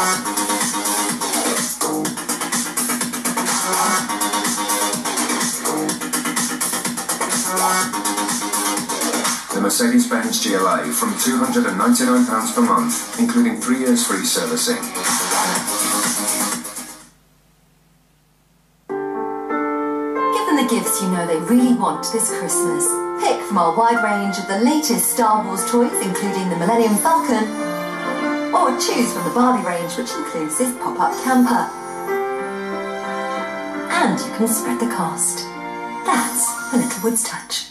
The Mercedes-Benz GLA from £299 per month, including three years free servicing. Give them the gifts you know they really want this Christmas, pick from our wide range of the latest Star Wars toys, including the Millennium Falcon choose from the Barbie range, which includes this pop-up camper. And you can spread the cost. That's a Littlewoods touch.